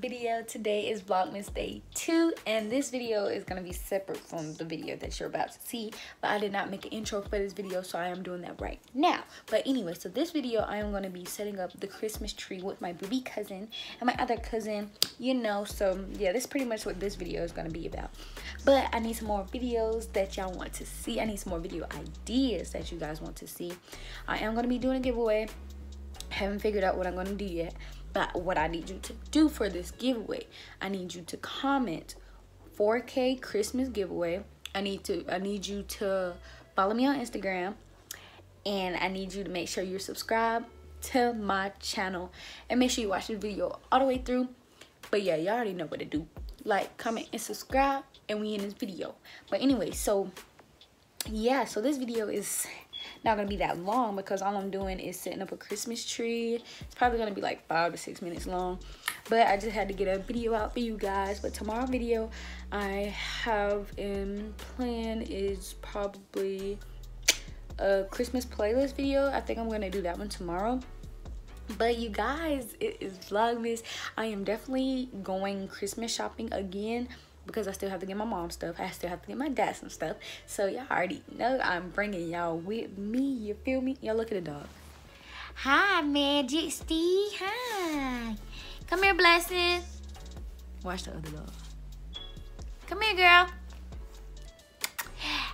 video. Today is vlogmas day two and this video is going to be separate from the video that you're about to see. But i did not make an intro for this video so i am doing that right now. But anyway so this video i am going to be setting up the christmas tree with my baby cousin and my other cousin you know. So yeah this is pretty much what this video is going to be about. But i need some more videos that y'all want to see. I need some more video ideas that you guys want to see. I am going to be doing a giveaway. Haven't figured out what i'm going to do yet but what I need you to do for this giveaway, I need you to comment 4K Christmas giveaway. I need to I need you to follow me on Instagram and I need you to make sure you're subscribed to my channel and make sure you watch the video all the way through. But yeah, y'all already know what to do. Like, comment, and subscribe, and we in this video. But anyway, so yeah, so this video is not gonna be that long because all I'm doing is setting up a Christmas tree. It's probably gonna be like five to six minutes long. But I just had to get a video out for you guys. But tomorrow video I have in plan is probably a Christmas playlist video. I think I'm gonna do that one tomorrow but you guys it is vlogmas i am definitely going christmas shopping again because I still have to get my mom stuff. I still have to get my dad some stuff. So y'all already know I'm bringing y'all with me. You feel me? Y'all look at the dog. Hi, Magic Steve. Hi. Come here, Blessing. Watch the other dog. Come here, girl.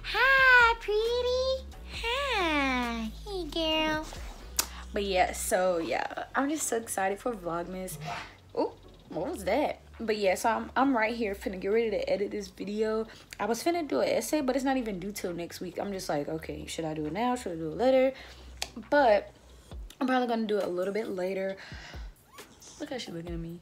Hi, pretty. Hi. Hey, girl. But yeah, so yeah, I'm just so excited for Vlogmas. Oh, what was that? But yeah so i'm i'm right here finna get ready to edit this video. I was finna do an essay but it's not even due till next week. I'm just like okay should i do it now? Should i do it later? But i'm probably gonna do it a little bit later. Look how she's looking at me.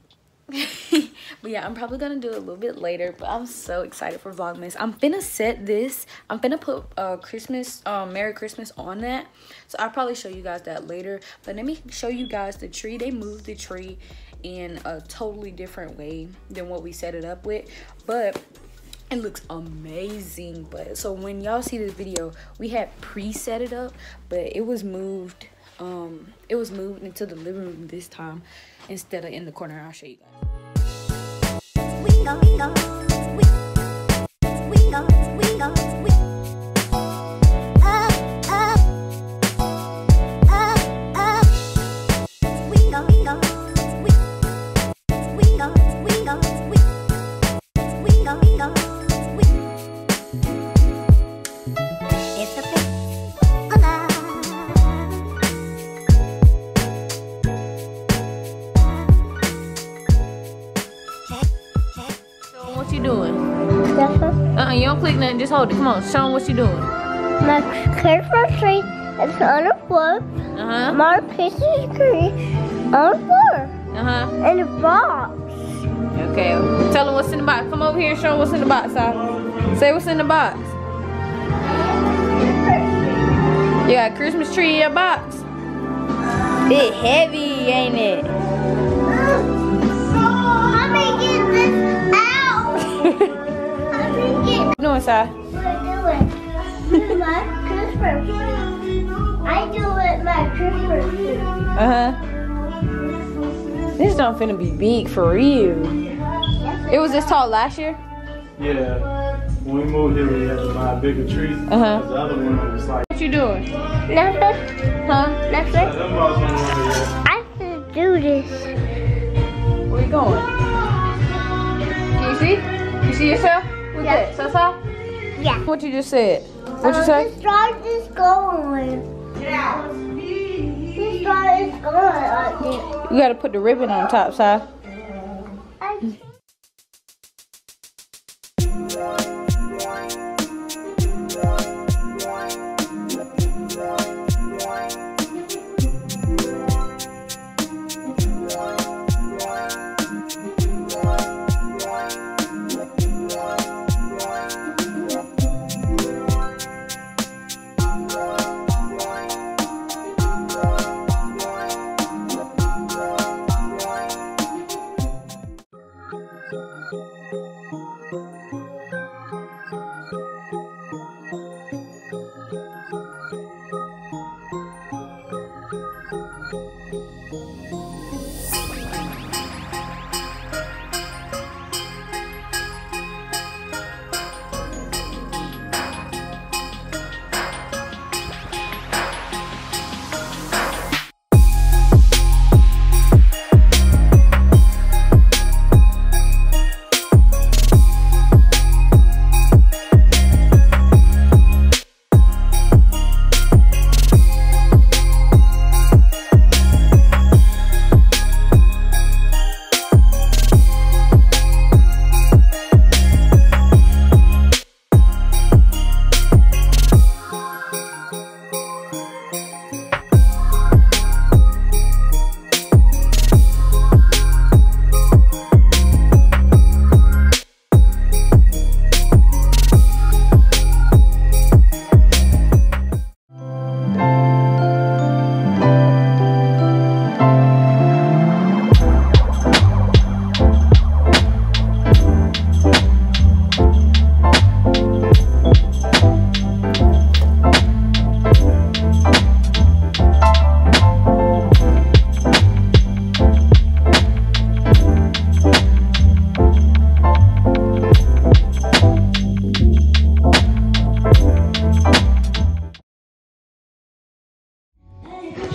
But yeah i'm probably gonna do it a little bit later but i'm so excited for vlogmas. I'm finna set this i'm finna put uh christmas um merry christmas on that. So i'll probably show you guys that later. But let me show you guys the tree. They moved the tree in a totally different way than what we set it up with but it looks amazing. But so when y'all see this video we had pre-set it up but it was moved um it was moved into the living room this time instead of in the corner. I'll show you guys click nothing. Just hold it. Come on. Show them what you doing. My Christmas tree is on the floor. Uh-huh. My Christmas tree on the floor. Uh-huh. In the box. Okay. Tell them what's in the box. Come over here and show them what's in the box, huh? Say what's in the box. You got a Christmas tree in your box? Bit heavy, ain't it? No, sir. my Christmas I do it my Christmas Uh huh. This don't finna be big for real. It was this tall last year? Yeah. When we moved here, we had to buy a bigger tree. Uh huh. The other one was like. What you doing? Nothing. Huh? Nothing. I should do this. Where you going? Can you see? You see yourself? Yeah. Sasa? Yeah. What you just said? What you Uh, say? The straw is going. Yeah. The straw is going. Uh, You gotta put the ribbon on top,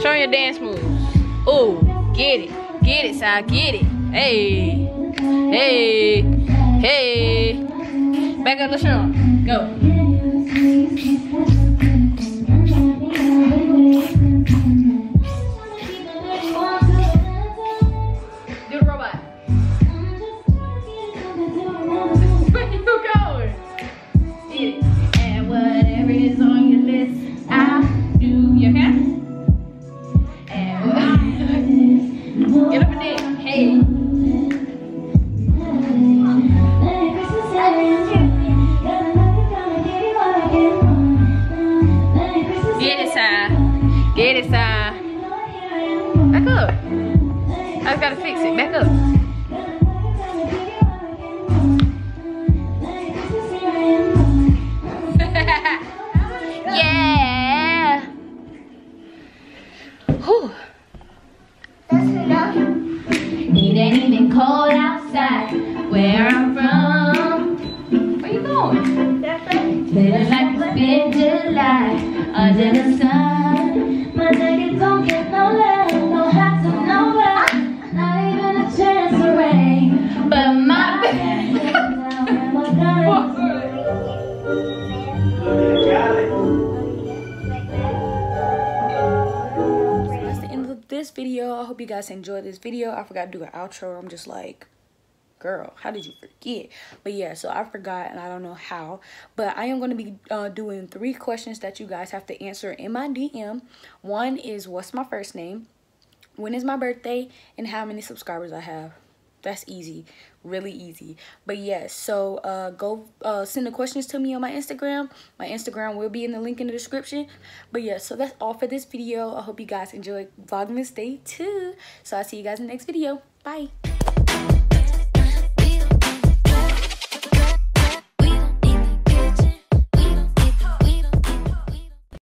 Show your dance moves. Ooh, get it. Get it, Si. Get it. Hey. Hey. Hey. Back up the show. Go. Back. Video. I hope you guys enjoyed this video. I forgot to do an outro. I'm just like, girl, how did you forget? But yeah, so I forgot and I don't know how. But I am going to be uh, doing three questions that you guys have to answer in my DM. One is what's my first name? When is my birthday? And how many subscribers I have? That's easy. Really easy. But yes, so uh, go uh, send the questions to me on my Instagram. My Instagram will be in the link in the description. But yeah, so that's all for this video. I hope you guys enjoyed Vlogmas Day 2. So I'll see you guys in the next video. Bye.